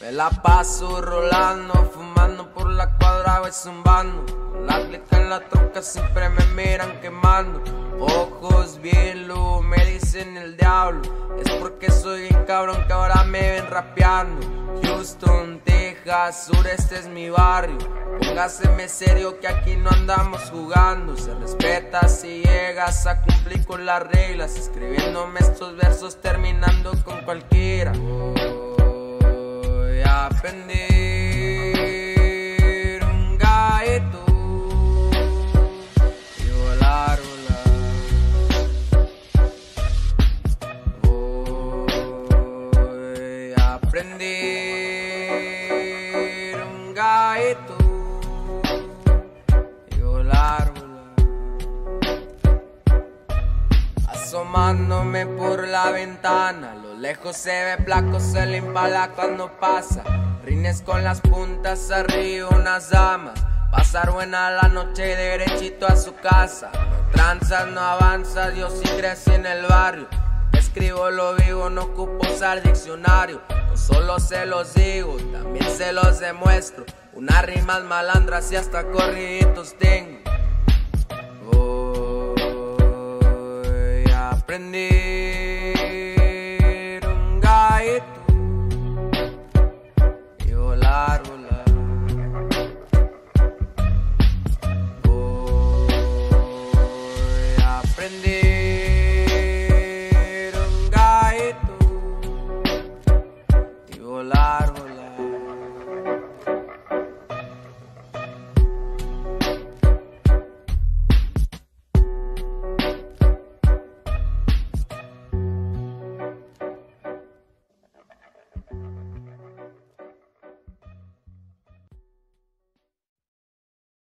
la paso rolando, fumando por la cuadra, voy zumbando. Con la clica en la troca siempre me miran quemando. Ojos bien luz, me dicen el diablo. Es porque soy un cabrón que ahora me ven rapeando. Houston, Texas, sureste es mi barrio. Póngaseme serio que aquí no andamos jugando. Se respeta si llegas a cumplir con las reglas. Escribiéndome estos versos terminando con cualquiera. A un gaeto y volar, volar. Voy a un gaeto Asomándome por la ventana, a lo lejos se ve blanco, se le impala cuando pasa. Rines con las puntas arriba, unas damas. Pasar buena la noche derechito a su casa. No tranzas, no avanzas, yo sí crecí en el barrio. Escribo lo vivo, no ocupo usar diccionario. No solo se los digo, también se los demuestro. Unas rimas malandras y hasta corriditos tengo. prender un gaito